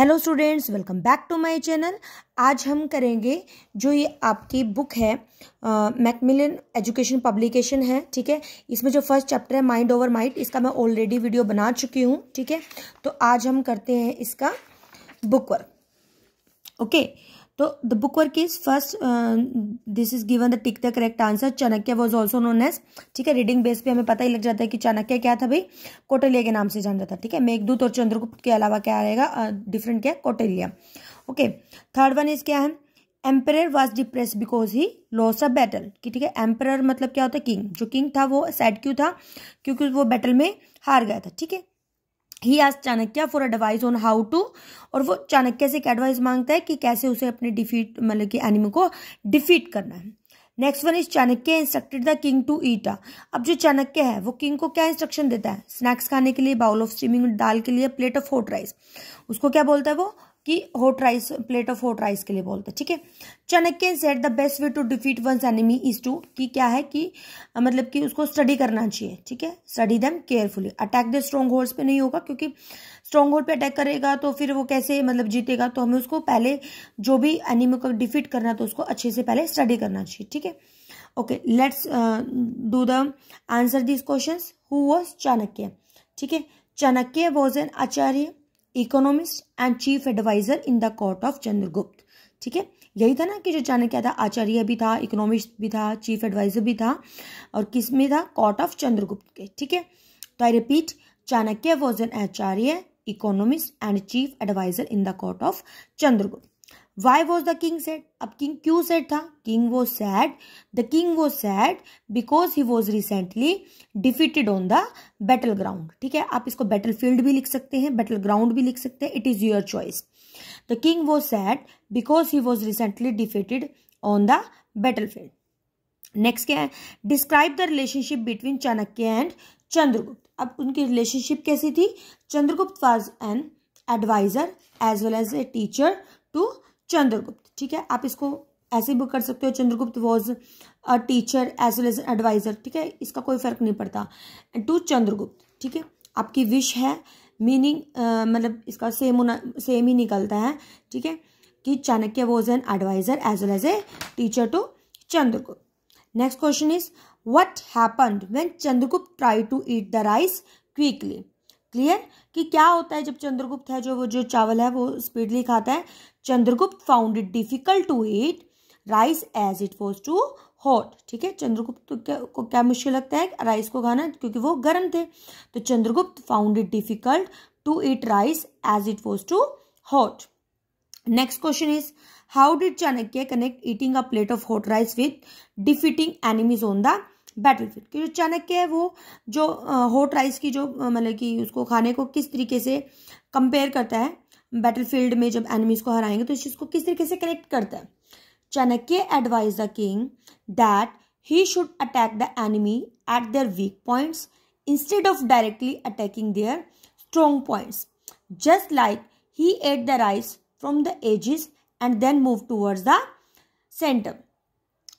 Hello students, welcome back to my channel. आज हम करेंगे जो ये आपकी बुक है मैकमिलन एजुकेशन पब्लिकेशन है, ठीक है? इसमें जो फ़र्स्ट चैप्टर है, माइंड ओवर माइंड, इसका मैं ऑलरेडी वीडियो बना चुकी हूँ, ठीक है? तो आज हम करते हैं इसका बुक वर्क, ओके? तो the book work is first this is given the tick the correct answer Chanakya was also known as ठीक है रीडिंग बेस पे हमें पता ही लग जाता है कि चाणक्य क्या था भाई? कोटेलिया के नाम से जान जाता है ठीक है? मेघदूत और चंद्रगुप्त के अलावा क्या रहेगा डिफरेंट uh, क्या? Kautilya okay third one is क्या है? Emperor was depress because he loss a battle कि ठीक है एम्पर मतलब क्या होता है? किंग जो किंग था वो सैड क्यों था? क्योंकि वो बैटल में हार गया था ठीक है? ही आज Chanakya for advice on how to और वो चाणक्य से एक एडवाइस माँगता है कि कैसे उसे अपने डिफीट मतलब कि एनिमी को डिफीट करना है। Next one is Chanakya instructed the king to eat अब जो चाणक्य है, वो किंग को क्या इंस्ट्रक्शन देता है? स्नैक्स खाने के लिए बाउल ऑफ़ स्टीमिंग दाल के लिए प्लेट ऑफ़ हॉट राइस उसको क्या बोलता है वो? कि hot rice plate of hot rice के लिए बोलते हैं, ठीक है? Chanakya said the best way to defeat one's enemy is to कि क्या है कि मतलब कि उसको स्टडी करना चाहिए, ठीक है? Study them carefully attack the strongholds पे नहीं होगा, क्योंकि स्ट्रॉन्ग होल्ड पे अटैक करेगा तो फिर वो कैसे मतलब जीतेगा तो हमें उसको पहले जो भी एनिमी को डिफीट करना तो उसको अच्छे से पहले स्टडी करना चाहिए, ठीक है? Okay let's do the answer this question who was Chanakya ठीक है? Chanakya was an acharya economist and chief adviser in the court of Chandragupta ठीक है? यही था ना कि जो चाणक्य था, आचार्य भी था इकोनॉमिस्ट भी था चीफ एडवाइजर भी था और किसमें था? कोर्ट ऑफ़ चंद्रगुप्त के, ठीक है? तो I repeat Chanakya was an acharya economist and chief adviser in the court of Chandragupta why was the king sad अब किंग क्यों सेड था? King was sad the king was sad because he was recently defeated on the battleground ठीक है? आप इसको battle field भी लिख सकते हैं बैटल ग्राउंड भी लिख सकते हैं. It is your choice the king was sad because he was recently defeated on the battlefield next क्या है? Describe the relationship between Chanakya and Chandragupta अब उनकी रिलेशनशिप कैसी थी? Chandragupta was an adviser as well as a teacher to Chandragupta, ठीक है? आप इसको ऐसे भी कर सकते हो। Chandragupta was a teacher as well as adviser ठीक है? इसका कोई फ़र्क नहीं पड़ता। टू चंद्रगुप्त, ठीक है? आपकी विश है मीनिंग मतलब इसका सेम होना सेम ही निकलता है, ठीक है? कि Chanakya was an adviser as well as a teacher to Chandragupta. Next question is what happened when Chandragupta try to eat the rice quickly clear कि क्या होता है जब चंद्रगुप्त है जो वो जो चावल है वो स्पीडली खाता है? Chandragupta found it difficult to eat rice as it was too hot ठीक है? चंद्रगुप्त को क्या मुश्किल लगता है राइस को खाना? क्योंकि वो गर्म थे। तो Chandragupta found it difficult to eat rice as it was too hot next question is how did Chanakya connect eating a plate of hot rice with defeating enemies on the battlefield कि जो चाणक्य है वो, जो hot rice की जो मतलब कि उसको खाने को किस तरीके से कंपेयर करता है? बैटलफील्ड में जब एनिमीज को हराएँगे तो इस चीज़ को किस तरीके से कनेक्ट करता है? Chanakya advise the king that he should attack the enemy at their weak points instead of directly attacking their strong points just like he ate the rice from the edges and then move towards the centre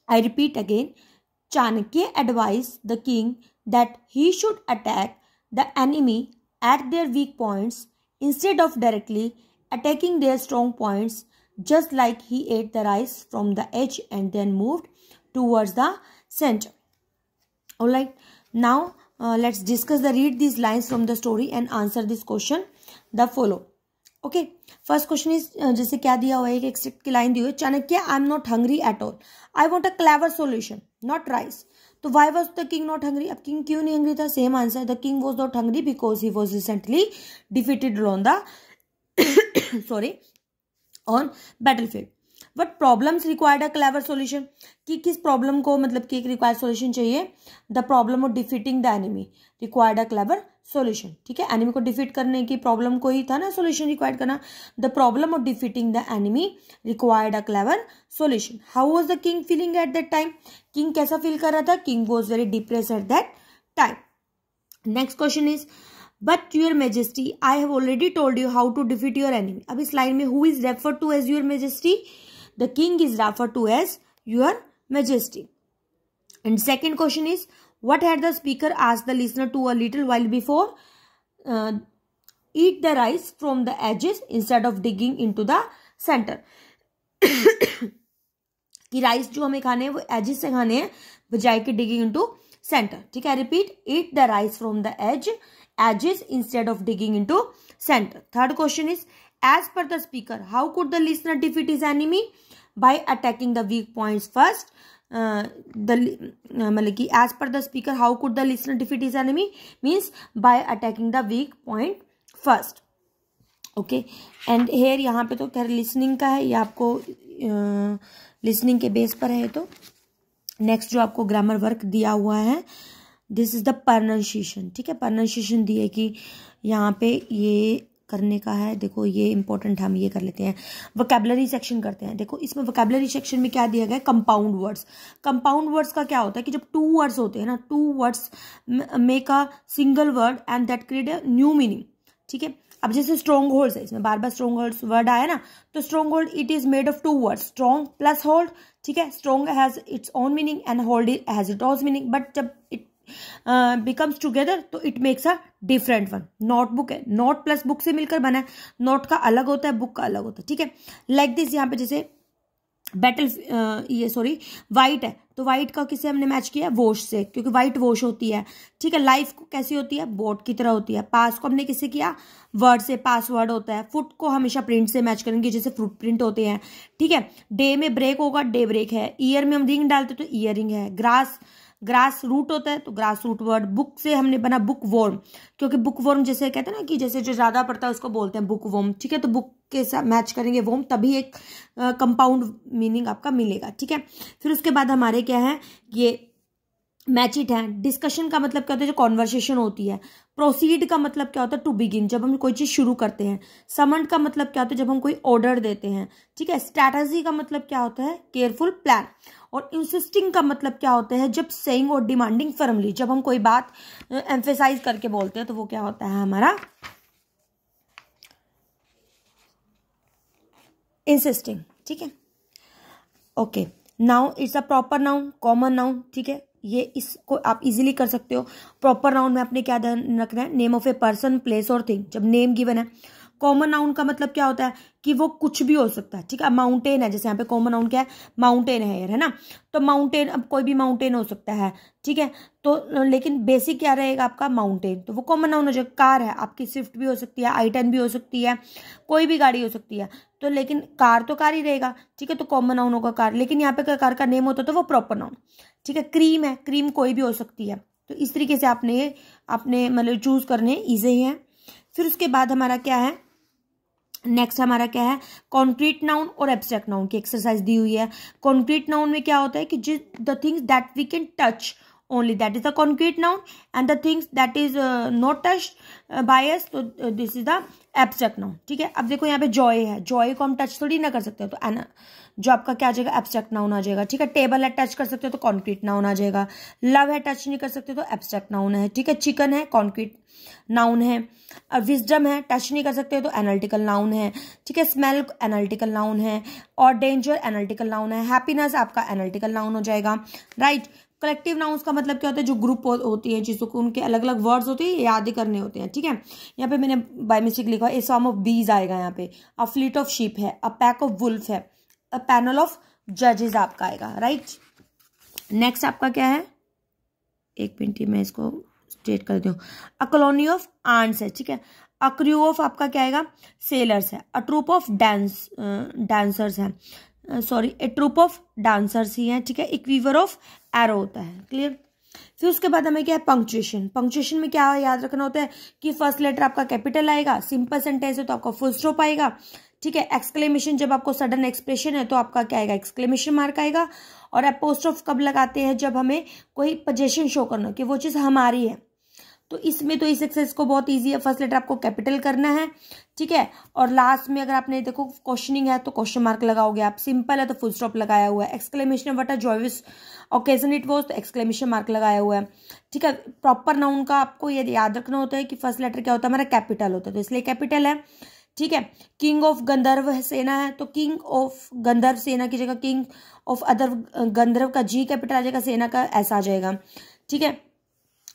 I repeat again Chanakya advise the king that he should attack the enemy at their weak points instead of directly attacking their strong points just like he ate the rice from the edge and then moved towards the center. Alright, now uh, let's discuss the read these lines from the story and answer this question. The follow. Okay first question is जैसे क्या दिया हुआ है एक accept की line दी हुई है Chanakya I am not hungry at all I want a clever solution not rice तो why was the king not hungry अब किंग क्यों नहीं हंग्री था? Same answer the king was not hungry because he was recently defeated on the sorry on battlefield but problems required a clever solution कि किस problem को मतलब कि एक रिक्वायर्ड सोल्यूशन चाहिए? The problem of defeating the enemy required a clever solution ठीक है? Enemy को डिफीट करने की प्रॉब्लम को ही था ना सोल्यूशन रिक्वायर्ड करना। The problem of defeating the enemy required a clever solution how was the king feeling at that time king कैसा फील कर रहा था? King was very depress at that time next question is but your majesty I have already told you how to defeat your enemy अब इस line में who is refer to as your majesty the king is referred to as your majesty. And second question is what had the speaker asked the listener to a little while before? Uh, the rice from the edges instead of digging into the centre कि rice जो हमें खाने हैं वो edges से खाने हैं बजाय के डिगिंग इन टू सेंटर ठीक है repeat eat the rice from the edge edges instead of digging into centre third question is as per the speaker how could the listener defeat his enemy by attacking the weak points first the मतलब कि as per the speaker how could the listener defeat his enemy means by attacking the weak point first okay and here यहाँ पे तो खैर listening का है ये आपको लिसनिंग uh, के बेस पर है तो. नेक्स्ट जो आपको ग्रामर वर्क दिया हुआ है दिस इज़ द प्रनाउंसिएशन ठीक है? प्रनाउंसिएशन दिए कि यहाँ पे ये करने का है। देखो, ये इंपॉर्टेंट हम ये कर लेते हैं। वोकेबलरी सेक्शन करते हैं। देखो, इसमें वोकेबलरी सेक्शन में क्या दिया गया है? कंपाउंड वर्ड्स कंपाउंड वर्ड्स का क्या होता है कि जब टू वर्ड्स होते हैं ना two words make a single word and that create a new meaning ठीक है? अब जैसे स्ट्रॉन्ग होल्ड है, इसमें बार बार स्ट्रॉन्ग होल्ड वर्ड आया ना तो stronghold it is made of two word strong plus hold ठीक है? Strong has its own meaning and hold it has its own meaning but जब इट बिकम्स टुगेदर तो it makes a different one notebook है. Note plus book से मिलकर बना है. Note का अलग होता है बुक का अलग होता है. ठीक है? लाइक दिस यहाँ पे जैसे बैटल ये सॉरी वाइट है. तो वाइट का किसे हमने मैच किया? वोश से, क्योंकि वाइट वोश होती है. ठीक है? लाइफ को कैसी होती है? बोट की तरह होती है. पास को हमने किसे किया? वर्ड से पासवर्ड होता है. फुट को हमेशा प्रिंट से मैच करेंगे, जैसे फ्रूट प्रिंट होते हैं. ठीक है? डे में ब्रेक होगा डे ब्रेक है. ईयर में हम रिंग डालते तो ईयर रिंग है. ग्रास ग्रास रूट होता है तो ग्रास रूट वर्ड बुक से हमने बना बुक वॉर्म क्योंकि बुक वॉर्म जैसे कहते हैं ना कि जैसे जो ज़्यादा पड़ता है उसको बोलते हैं बुक वॉर्म ठीक है? तो बुक के साथ मैच करेंगे वॉर्म, तभी एक कंपाउंड मीनिंग आपका मिलेगा, ठीक है? फिर उसके बाद हमारे क्या है? ये मैच इट है। डिस्कशन का मतलब क्या होता है? जो कॉन्वर्सेशन होती है। प्रोसीड का मतलब क्या होता है? टू बिगिन जब हम कोई चीज़ शुरू करते हैं। समन का मतलब क्या होता है? जब हम कोई ऑर्डर देते हैं, ठीक है? स्ट्रैटेजी का मतलब क्या होता है? केयरफुल प्लान और इंसिस्टिंग का मतलब क्या होता है? जब सेइंग और डिमांडिंग फर्मली जब हम कोई बात एम्फेसाइज करके बोलते हैं तो वो क्या होता है हमारा? इंसिस्टिंग ठीक है? Okay now it's a proper noun common noun ठीक है? ये इसको आप इजीली कर सकते हो। प्रॉपर नाउन में आपने क्या ध्यान रखना है? Name of a person place और थिंग जब नेम गिवन है कॉमन नाउन का मतलब क्या होता है? कि वो कुछ भी हो सकता है, ठीक है? माउंटेन है, जैसे यहाँ पे कॉमन नाउन क्या है? माउंटेन है यार है ना? तो माउंटेन अब कोई भी माउंटेन हो सकता है, ठीक है? तो लेकिन बेसिक क्या रहेगा आपका? माउंटेन तो वो कॉमन नाउन हो जाएगा कार है, आपकी स्विफ्ट भी हो सकती है आई भी हो सकती है, कोई भी गाड़ी हो सकती है। तो लेकिन कार तो कार ही रहेगा, ठीक है? तो कॉमन नाउन होगा कार लेकिन यहाँ पे कार का नेम होता तो वो प्रॉपर नाउन ठीक है? क्रीम है क्रीम कोई भी हो सकती है। तो इस तरीके से आपने अपने मतलब चूज़ करने ईजी है। फिर उसके बाद हमारा क्या है? नेक्स्ट हमारा क्या है? कॉन्क्रीट नाउन और एब्स्ट्रैक्ट नाउन की एक्सरसाइज दी हुई है। कॉन्क्रीट नाउन में क्या होता है कि जिस the things that we can touch only that is the concrete noun and the things that is not touch by us तो this is the abstract noun ठीक है? अब देखो यहाँ पे जॉय है। जॉय को हम टच थोड़ी ना कर सकते तो एन जो आपका क्या आ जाएगा? एब्स्ट्रैक्ट नाउन आ जाएगा, ठीक है? टेबल है टच कर सकते हो तो कॉन्क्रीट नाउन आ जाएगा। लव है टच नहीं कर सकते तो एब्स्ट्रैक्ट नाउन है, ठीक है? चिकन है कॉन्क्रीट नाउन है। और विजडम है टच नहीं कर सकते तो एनालिटिकल नाउन है, ठीक है? स्मेल एनालिटिकल नाउन है और डेंजर एनालिटिकल नाउन है। हैप्पीनेस आपका एनालिटिकल नाउन हो जाएगा राइट कलेक्टिव नाउन्स का मतलब क्या होता है? जो ग्रुप होती है, जिसको उनके अलग अलग वर्ड्स होते हैं, याद ही करने होते हैं, ठीक है? यहाँ पे मैंने बाय मिस्टेक लिखा ए सॉम ऑफ़ बीज आएगा यहाँ पे। अ फ्लीट ऑफ़ शिप है अ पैक ऑफ़ वुल्फ है। पैनल ऑफ़ जजेस आपका आएगा राइट नेक्स्ट आपका क्या है? एक मिनट मैं इसको स्टेट कर दूँ। अ कॉलोनी ऑफ़ आंट्स है, ठीक है? अ क्रू ऑफ़ आपका क्या आएगा? सेलर्स है। A troupe of dance dancers है। Sorry a troupe of dancers ही हैं, ठीक है? इक्वीवर ऑफ़ एरो होता है क्लियर फिर उसके बाद हमें क्या है? पंक्चुएशन पंक्चुएशन में क्या याद रखना होता है कि फ़र्स्ट लेटर आपका कैपिटल आएगा सिंपल सेंटेंस है तो आपका फुल स्टॉप आएगा। ठीक है एक्सक्लेमेशन जब आपको सडन एक्सप्रेशन है तो आपका क्या आएगा? एक्सक्लेमेशन मार्क आएगा। और अपोस्ट ऑफ़ कब लगाते हैं? जब हमें कोई पोजेशन शो करना कि वो चीज़ हमारी है। तो इसमें तो इस एक्सरसाइज को बहुत इजी है। फ़र्स्ट लेटर आपको कैपिटल करना है, ठीक है? और लास्ट में अगर आपने देखो क्वेश्चनिंग है तो क्वेश्चन मार्क लगाओगे आप। सिंपल है तो फुल स्टॉप लगाया हुआ है। Exclamation what a joyous occasion it was तो एक्सक्लेमेशन मार्क लगाया हुआ है। ठीक है प्रॉपर नाउन का आपको ये याद रखना होता है कि फ़र्स्ट लेटर क्या होता है? हमारा कैपिटल होता है। तो इसलिए कैपिटल है। ठीक है? किंग ऑफ़ गंधर्व सेना है तो किंग ऑफ़ गंधर्व सेना की जगह किंग ऑफ़ अदर गंधर्व का जी कैपिटल आ जाएगा, सेना का ऐसा आ जाएगा। ठीक है?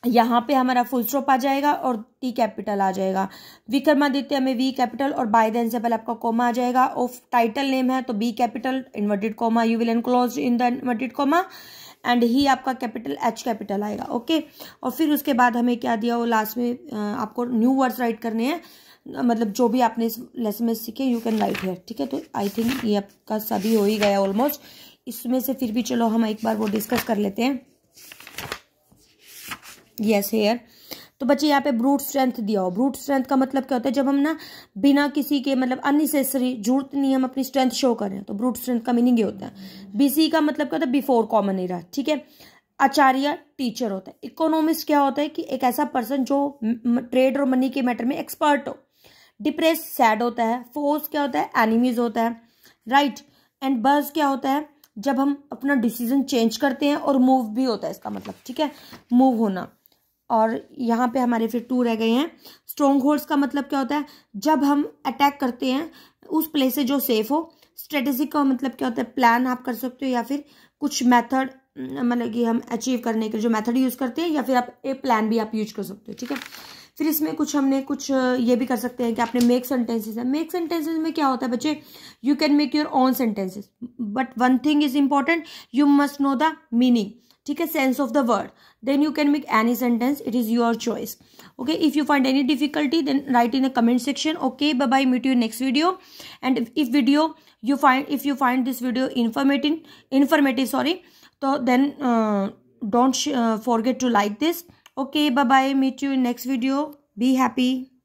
यहाँ पे हमारा फुल स्टॉप आ जाएगा और टी कैपिटल आ जाएगा। विक्रमादित्य में वी कैपिटल और बाय देन से पहले आपका कोमा आ जाएगा। ऑफ़ टाइटल नेम है तो B capital inverted comma you will enclose in the inverted comma and ही आपका कैपिटल एच कैपिटल आएगा ओके और फिर उसके बाद हमें क्या दिया वो लास्ट में आपको न्यू वर्ड्स राइट करने हैं। मतलब जो भी आपने इस लेसन में सीखे यू कैन राइट हेयर ठीक है? तो आई थिंक ये आपका सभी हो ही गया ऑलमोस्ट इसमें से फिर भी चलो, हम एक बार वो डिस्कस कर लेते हैं। यस हेयर तो बच्चे, यहाँ पे ब्रूट स्ट्रेंथ दिया हो। ब्रूट स्ट्रेंथ का मतलब क्या होता है? जब हम ना बिना किसी के मतलब अननेसेसरी ज़रूरत नहीं, हम अपनी स्ट्रेंथ शो कर रहे हैं तो ब्रूट स्ट्रेंथ का मीनिंग ये होता है। बीसी का मतलब क्या होता है? बिफोर कॉमन एरा ठीक है? आचार्य टीचर होता है। इकोनॉमिस्ट क्या होता है? कि एक ऐसा पर्सन जो ट्रेड और मनी के मैटर में एक्सपर्ट हो। डिप्रेस सैड होता है। फोर्स क्या होता है? एनिमीज होता है। राइट? एंड बर्स क्या होता है? जब हम अपना डिसीज़न चेंज करते हैं और मूव भी होता है इसका मतलब ठीक है? मूव होना। और यहाँ पे हमारे फिर टू रह गए हैं। स्ट्रॉन्ग होल्ड्स का मतलब क्या होता है? जब हम अटैक करते हैं, उस प्लेस से जो सेफ़ हो स्ट्रेटेजिक का मतलब क्या होता है? प्लान आप कर सकते हो या फिर कुछ मेथड मतलब कि हम अचीव करने के जो मेथड यूज़ करते हैं या फिर आप एक प्लान भी आप यूज़ कर सकते हो, ठीक है? फिर इसमें कुछ हमने कुछ ये भी कर सकते हैं कि आपने मेक सेंटेंसेज है। मेक सेंटेंसेज में क्या होता है बच्चे? You can make your own sentences but one thing is important you must know the meaning ठीक है? Sense of the word then you can make any sentence it is your choice okay if you find any difficulty then write in the comment section okay bye bye meet you next video and if video you find if you find this video informative informative sorry तो then don't forget to like this okay bye bye meet you in next video. Be happy